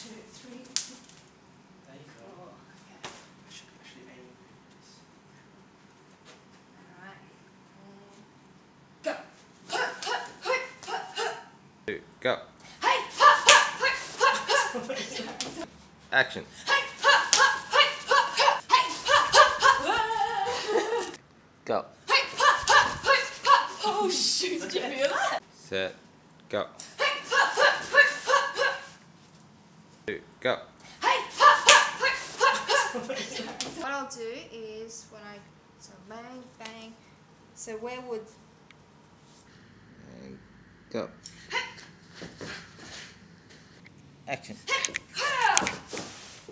two, three, there you go. Four. Okay. I should actually aim this. Alright. Go! Go. Hey! Action. Go. Oh shoot, did you feel that? Set, go. Go. What I'll do is when I so bang bang. So where would And go. Action.